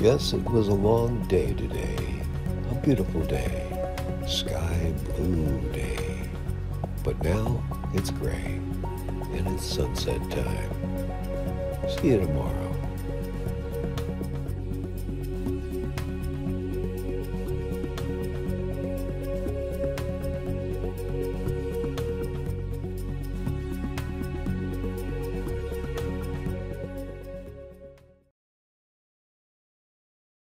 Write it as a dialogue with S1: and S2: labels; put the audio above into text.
S1: Yes, it was a long day today, a beautiful day, sky blue day. But now it's gray, and it's sunset time. See you tomorrow.